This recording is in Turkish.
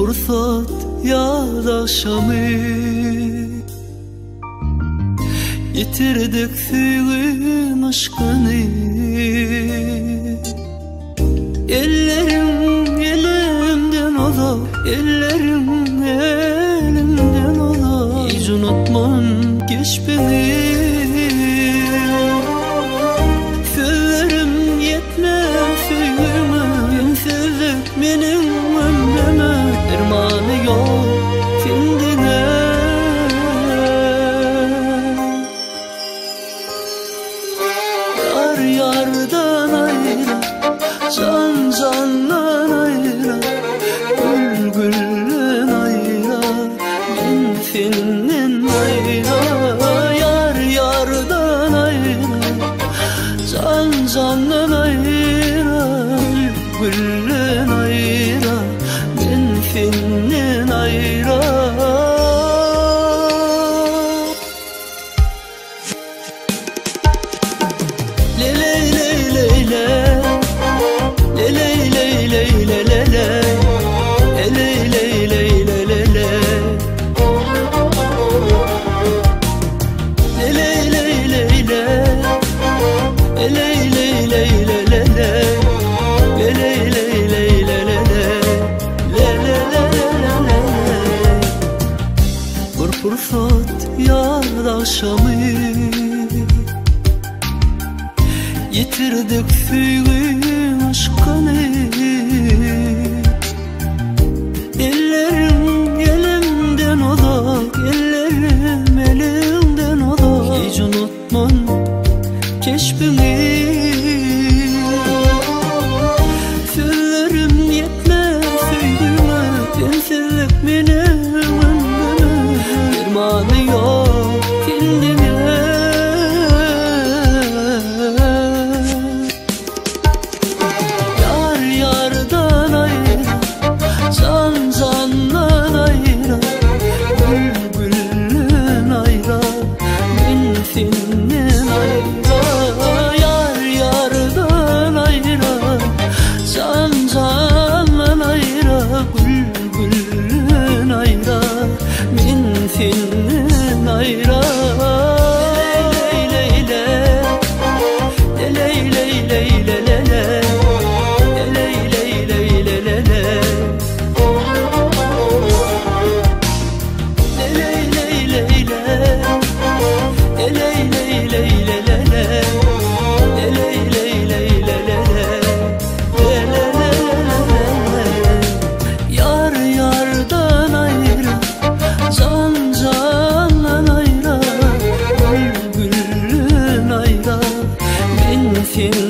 фурсат ярашамы Yitirdik suyun aşkını. Ellerim elimden uzak Ellerim Hasretinden ayrı Yar yardan ayrı Can candan ayrı Gül Urfat yar akşamı Yitirdik füyün aşkını. Ellerim elimden odak Ellerim elimden odak. Hiç unutman keşfimi Füllerim yetmez füyüme Tensizlik beni. sensin